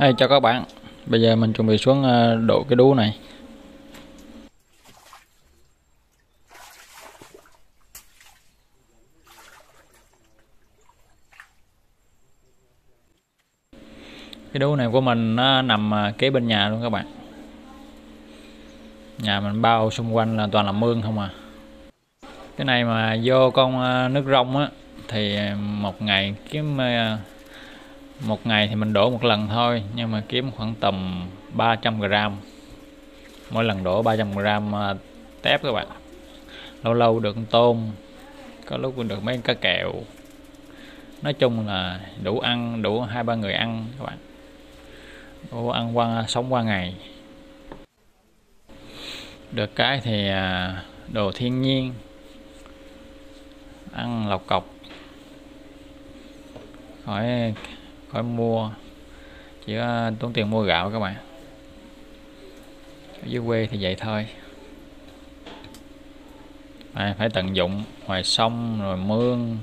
Hey, chào các bạn. Bây giờ mình chuẩn bị xuống độ đổ cái đú này. Cái đú này của mình nó nằm ờ, kế bên nhà luôn các bạn. Nhà mình bao xung quanh là toàn là mương không à. Cái này mà vô con ờ, nước rong á Thì một ngày kiếm một ngày thì mình đổ một lần thôi, nhưng mà kiếm khoảng tầm 300 gram. Mỗi lần đổ 300 gram à, tép các bạn. Lâu lâu được tôm, có lúc cũng được mấy cá kẹo. Nói chung là đủ ăn, đủ hai ba người ăn các bạn. Đủ ăn qua, sống qua ngày. Được cái thì à, đồ thiên nhiên. Ăn lọc cọc. Khỏi khỏi mua. Chỉ có tốn tiền mua gạo các bạn. Ở dưới quê thì vậy thôi. À, phải tận dụng ngoài sông rồi mương.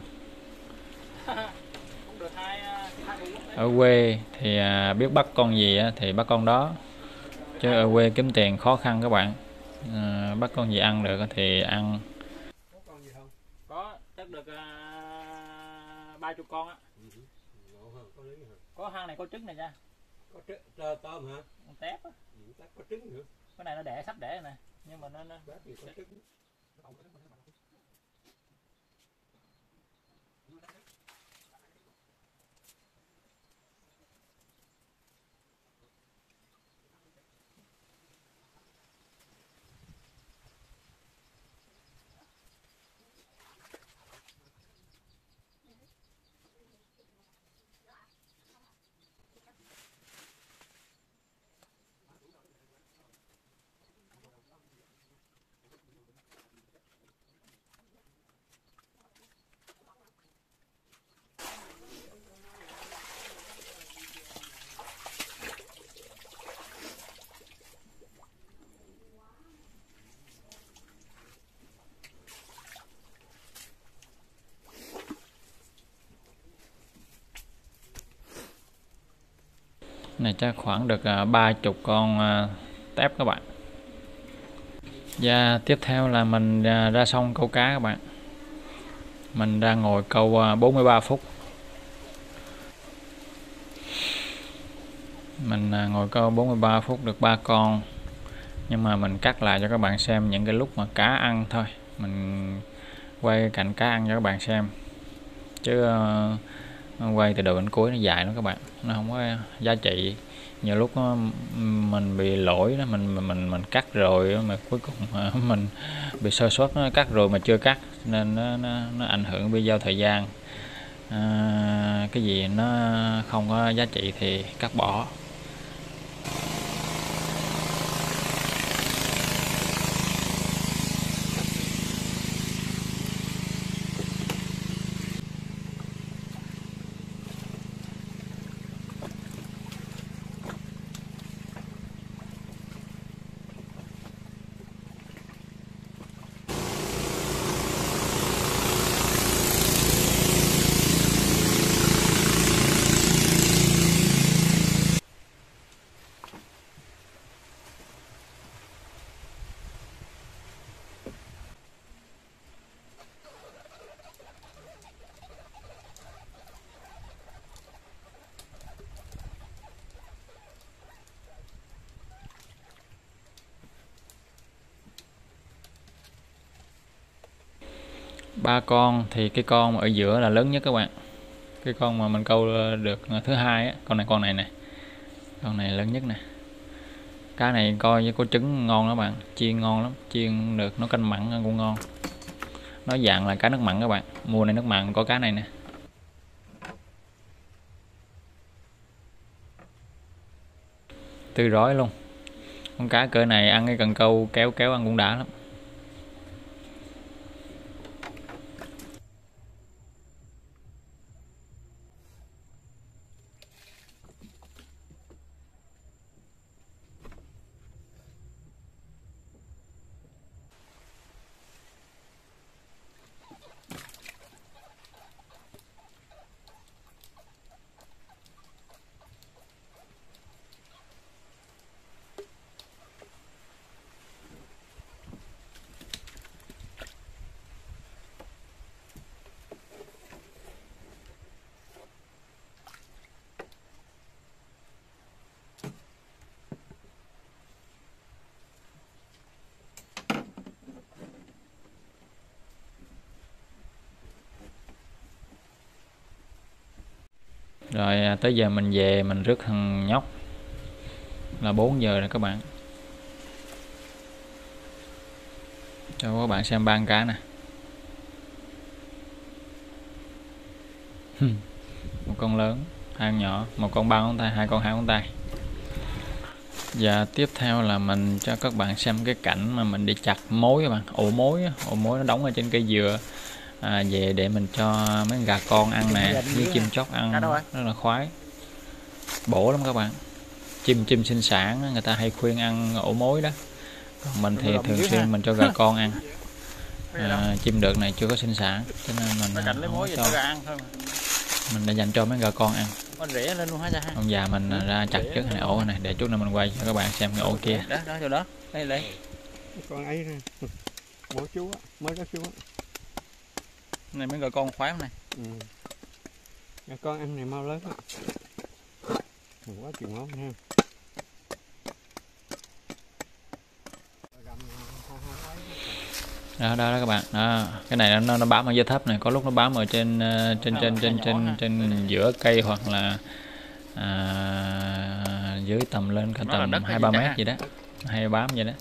Ở quê thì à, biết bắt con gì thì bắt con đó. Chứ ở quê kiếm tiền khó khăn các bạn. À, bắt con gì ăn được thì ăn. Có chắc được à, ba chục con á có hang này có trứng này nha. Có trứng tôm hả? Con tép á. Ừ, tép có trứng nữa. Cái này nó đẻ sắp đẻ này nhưng mà nó nó có trứng này chắc khoảng được à, ba chục con à, tép các bạn. Và tiếp theo là mình à, ra sông câu cá các bạn. Mình đang ngồi câu 43 phút. Mình ngồi câu 43 phút được ba con. Nhưng mà mình cắt lại cho các bạn xem những cái lúc mà cá ăn thôi. Mình quay cảnh cá ăn cho các bạn xem. Chứ quay từ đầu đến cuối nó dài lắm các bạn. Nó không có giá trị. Nhiều lúc mình bị lỗi đó mình mình mình cắt rồi mà cuối cùng mình bị sơ suất nó cắt rồi mà chưa cắt nên nó nó, nó ảnh hưởng video thời gian. À, cái gì nó không có giá trị thì cắt bỏ. Ba con thì cái con ở giữa là lớn nhất các bạn. Cái con mà mình câu được thứ hai á, con này con này nè. Con này lớn nhất nè. Cá này coi với có trứng ngon lắm bạn, chiên ngon lắm, chiên được nó canh mặn cũng ngon. Nó dạng là cá nước mặn các bạn mùa này nước mặn có cá này nè. Tươi rói luôn. Con cá cỡ này ăn cái cần câu kéo kéo ăn cũng đã lắm. Rồi à, tới giờ mình về mình rước thằng nhóc. Là 4 giờ rồi các bạn. Cho các bạn xem ban cá nè. Một con lớn hai con nhỏ một con ba ngón tay hai con hai ngón tay. Và tiếp theo là mình cho các bạn xem cái cảnh mà mình đi chặt mối các bạn. Ổ mối ổ mối nó đóng ở trên cây dừa à, về để mình cho mấy con gà con ăn nè với chim chóc ăn rồi? rất là khoái. Bổ lắm các bạn. Chim chim sinh sản người ta hay khuyên ăn ổ mối đó. Còn mình thì thường xuyên mình cho gà con ăn. À, chim đực này chưa có sinh sản cho nên mình à, cho. cho gà ăn thôi mà. Mình đã dành cho mấy gà con ăn. Con rỉa lên luôn hả cha? Ông già mình à, ra chặt trước này ổ này để chút nữa mình quay cho các bạn xem cái ổ kia. Đó đó chỗ đó. Đây đây. Con ấy nè. Bố chú á mới có chú á này mấy gà con khoái không này. Ừ. Con ăn này mau lớn á quá chịu ngon ha đó đó, đó các bạn. Đó cái này nó nó bám ở dưới thấp này. Có lúc nó bám ở trên ờ, trên trên trên trên trên giữa cây hoặc là à, dưới tầm lên cả tầm hai gì ba mét gì đó. Hay bám vậy đó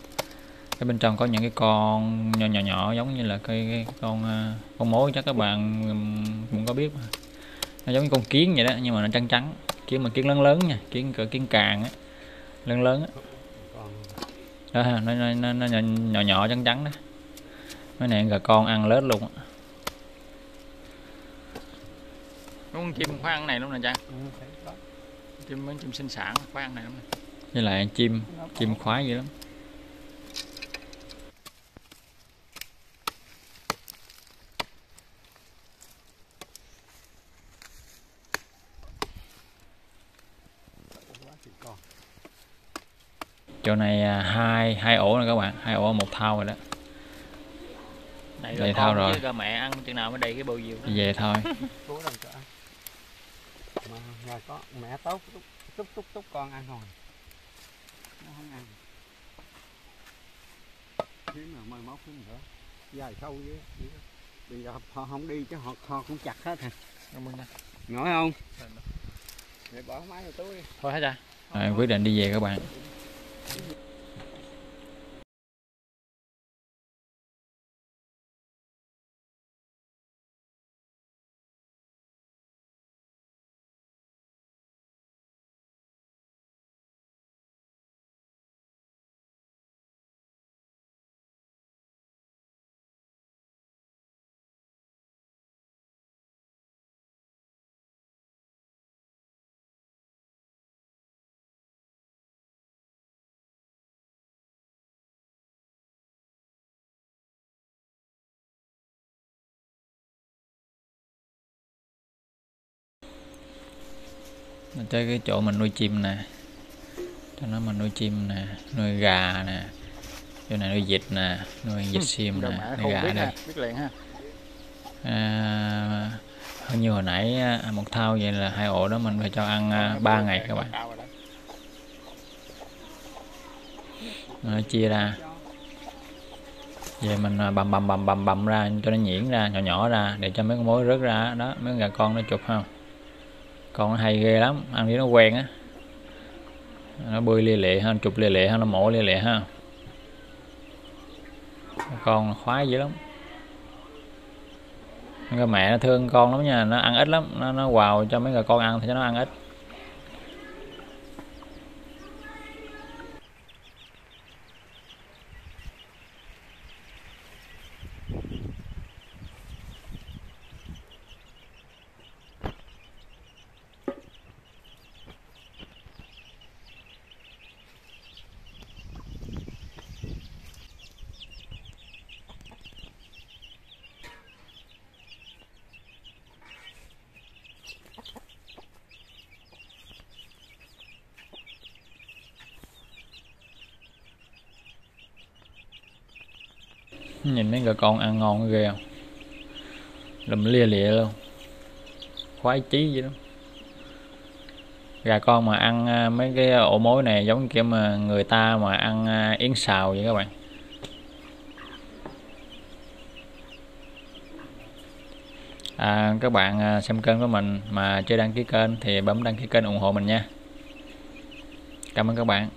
cái bên trong có những cái con nhỏ nhỏ nhỏ giống như là cái, cái con ờ, con mối chắc các bạn cũng có biết mà. nó giống như con kiến vậy đó nhưng mà nó trắng trắng kiến mà kiến lớn lớn nha kiến cỡ kiến càng á lớn lớn á. Đó ha, nó, nó, nó, nó nhỏ, nhỏ nhỏ trắng trắng đó. Mấy này gà con ăn lết luôn á. con chim khoái ăn này luôn nè cha chim mấy chim sinh sản khoái ăn này lắm với lại chim chim khoái dữ lắm quá chịu con. Chỗ này à, hai hai ổ này các bạn. Hai ổ một thau rồi đó. Gà thôi con rồi. gà mẹ ăn chừng nào mới đầy cái bầu diều về thôi. Chú đâu cho ăn? Mà nhà có mẹ tốt túc túc túc túc con ăn rồi. Nó không ăn. Thế mà mai mốt thế nữa. Dài sâu với với- Bây giờ họ không đi chứ họ, họ cũng chặt hết hả Cảm ơn nha. Nói không? Để bỏ máy vào túi đi. Thôi hả cha rồi, quyết định đi về các bạn. Mình tới cái chỗ mình nuôi chim nè. Cho nó mình nuôi chim nè nuôi gà nè chỗ này nuôi vịt nè nuôi vịt sim nè nuôi gà đây. ha biết liền ha. À, hơn như hồi nãy à, một thau vậy là hai ổ đó mình phải cho ăn à, ba ngày các bạn. nó chia ra. Về mình à, bầm bầm bầm bầm bầm ra cho nó nhuyễn ra nhỏ nhỏ ra để cho mấy con mối rớt ra đó mấy con gà con nó chụp không con nó hay ghê lắm, ăn với nó quen á. Nó bơi lia lệ ha chụp lia lệ ha nó mổ lia lệ ha con khoái dữ lắm. Cái mẹ nó thương con lắm nha, nó ăn ít lắm, nó nó quào cho mấy người con ăn thì cho nó ăn ít. Nhìn mấy gà con ăn ngon ghê không? Lùm lia lịa luôn. Khoái chí vậy đó. Gà con mà ăn à, mấy cái ổ mối này giống kiểu mà người ta mà ăn à, yến xào vậy các bạn. À, các bạn à, xem kênh của mình mà chưa đăng ký kênh thì bấm đăng ký kênh ủng hộ mình nha. Cảm ơn các bạn.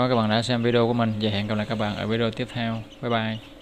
Cảm ơn các bạn đã xem video của mình. Và hẹn gặp lại các bạn ở video tiếp theo. Bye bye.